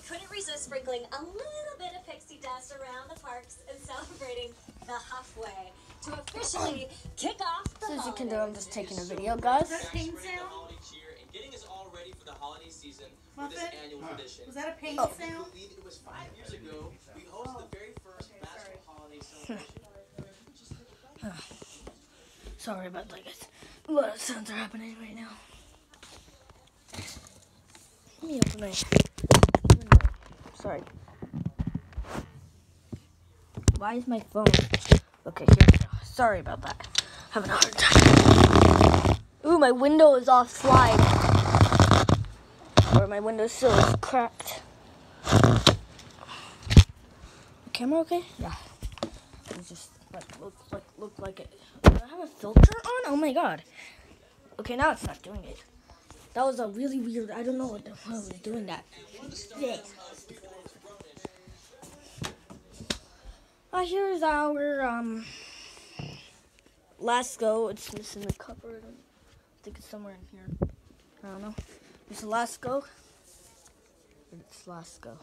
we couldn't resist sprinkling a little bit of pixie dust around the parks and celebrating the Huffway to officially kick off the So as you can do. I'm just taking a video, guys. Was that a paint Spreading the sound? holiday getting us all ready for the holiday season for this Muffet? annual tradition. Was that a paint Oh. Can you believe it was five years ago we hosted oh. the very first magical holiday celebration? Sorry about that, guys. A lot of sounds are happening right now. Let me open my window. Sorry. Why is my phone? Okay, here we go. Sorry about that. Having a hard time. Ooh, my window is off slide. Or my windowsill is cracked. Camera okay? Yeah. It just like look like look like it. Do I have a filter on? Oh my god. Okay, now it's not doing it. That was a really weird. I don't know what the hell was doing that. Yeah. Uh, here's our um last go. It's missing the cover. I think it's somewhere in here. I don't know. It's go. It's last go.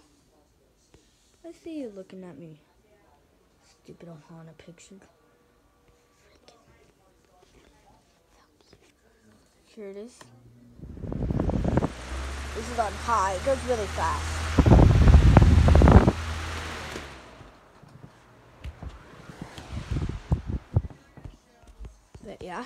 I see you looking at me. Stupid Ohana picture. Here it is. This is on high. It goes really fast. But yeah.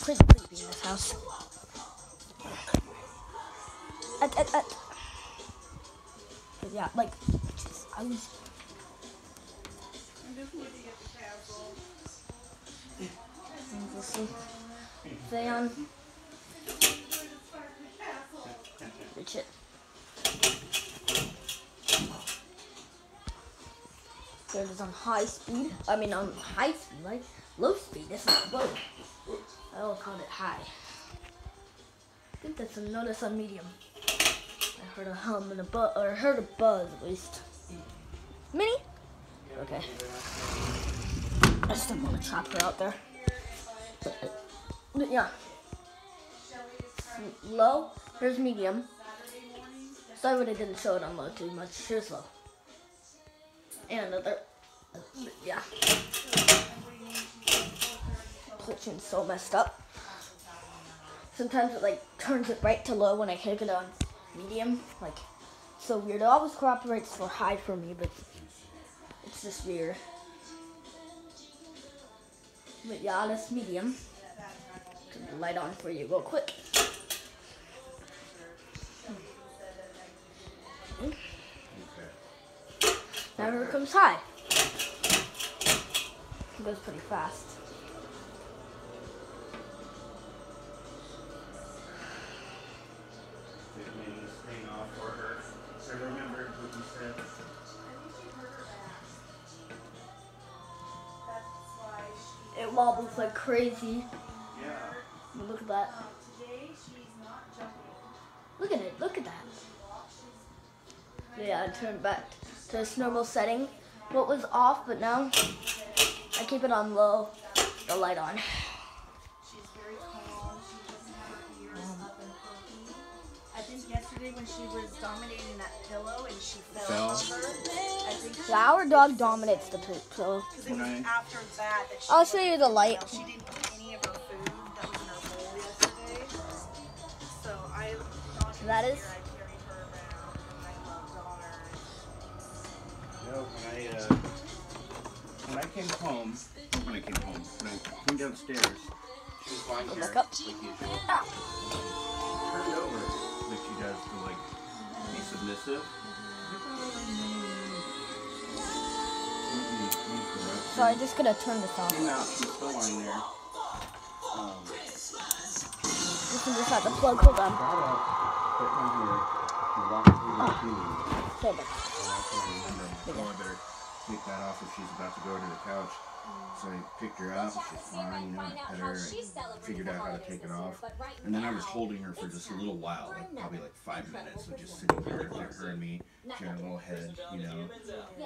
Pretty creepy in this house. At, at, at. But yeah, like, I was. Obviously, fan. Good shit. There it is on high speed. I mean, on high speed, like low speed. This is low. I will call it high. I think that's a notice on medium. I heard a hum and a buzz, or I heard a buzz at least. Mini? Okay. I just don't want to trap her out there. Yeah. Low, here's medium. Sorry but I didn't show it on low too much. Here's low. And another. Yeah. Switching so messed up. Sometimes it like turns it right to low when I kick it on medium. Like, so weird. It always cooperates for high for me, but it's just weird. But yeah, that's medium. Turn the light on for you real quick. Now here comes high. It goes pretty fast. It wobbles like crazy. Yeah. But Look at that. Look at it. Look at that. Yeah, I turned back to its normal setting. What was off, but now I keep it on low. The light on. She's very calm. She doesn't have her ears up and perky. I think yesterday when she was dominating that pillow and she fell, Fell. Over, I think she, Yeah, our dog dominates the poop pillow. because it was Right. after that that she I'll show you the light. She didn't eat any of her food that was in her bowl yesterday. So I thought she was here, I carried her around and I loved on her. No, when I uh, when I came home, when I came home, when I came downstairs, she was lying there Look up. like usual, turned over like she does to like be submissive. So I'm just gonna turn this off. Came out, she was still lying there. Um, just at the plug. Hold on. got up, put my here, and walked through the TV. Hold on. And I can't remember. Oh, take that off if she's about to go to the couch. So I picked her up. She's fine, you know. I pet her. she's Figured out how to take it off. And then I was holding her for just a little while, like probably like five minutes, so just sitting there, present. like her and me, sharing a little head, you know.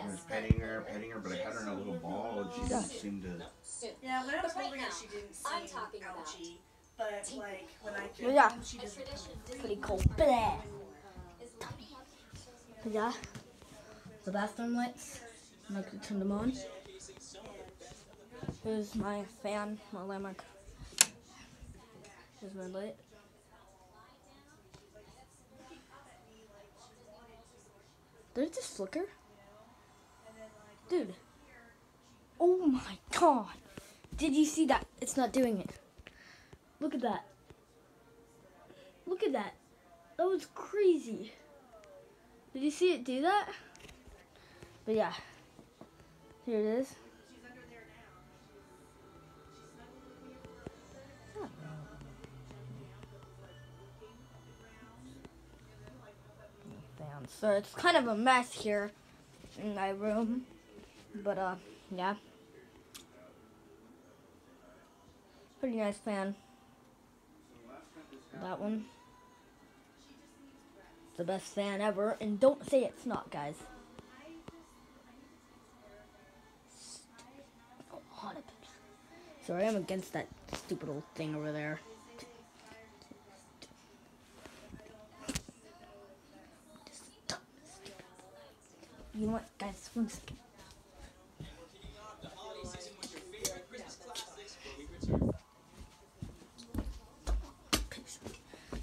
I was petting her, petting her, but I had her in a little ball, and she didn't seem to. Yeah, when I was holding her, she didn't seem talking ouchy. But like when I Yeah. get home, she A doesn't. Pretty cool. Blah. is lighting up But yeah, the bathroom lights. I'm not gonna turn them on. Here's my fan, my landmark. Here's my light. Did it just flicker? Dude. Oh my god. Did you see that? It's not doing it. Look at that. Look at that. That was crazy. Did you see it do that? But yeah. Here it is. Fan. So it's kind of a mess here in my room. But uh yeah. Pretty nice fan. That one. The best fan ever. And don't say it's not, guys. Sorry, I'm against that stupid old thing over there. You know what, guys? One second.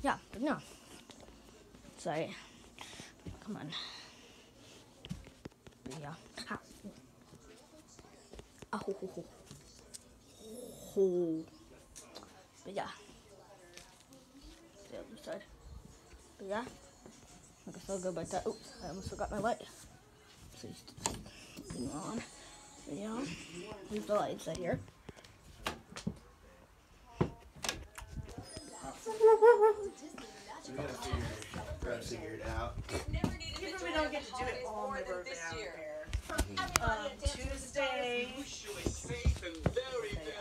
Yeah, but no. Sorry. Come on. Yeah. Ah, ho, ho, ho. Ho. But yeah. The other side. But yeah. I guess I'll go back that. Oops, I almost forgot my light. So just putting on. Yeah. Here's the lights right here. We gotta figure, it out. Even we don't get to do it on the road down there. Um, Tuesday,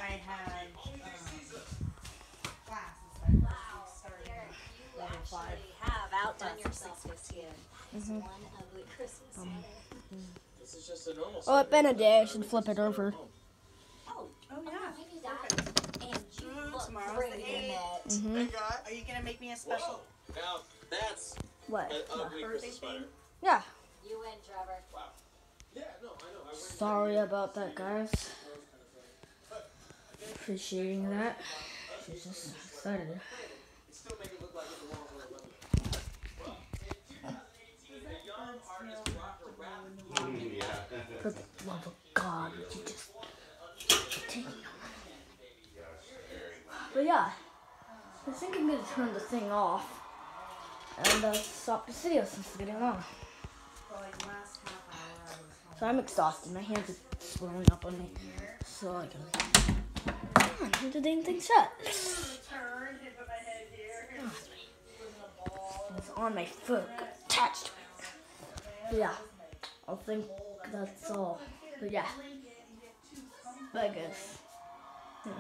I had um, classes. My first level five. have outdone yourself this year. One ugly Christmas. This is just a normal Oh, it's been a day. I should flip it over. oh, Oh yeah. maybe that. And you Mm, look tomorrow's great the in eighth. it. Mm-hmm. Hey. Are you gonna make me a special? Now that's What? an ugly birthday Christmas thing? sweater. Yeah. You win, Trevor. Wow. Yeah, no, I know. I Sorry about that, guys. Appreciating that. She's just excited. For the love of God, would you just take But yeah, I think I'm gonna turn the thing off and uh, stop this video since it's getting long. The. So I'm exhausted. My hands are swelling up on me. So I can. Come on, the dang thing shut. It's on my foot, attached to it. Yeah, I think that's all. But yeah, guess. Yeah.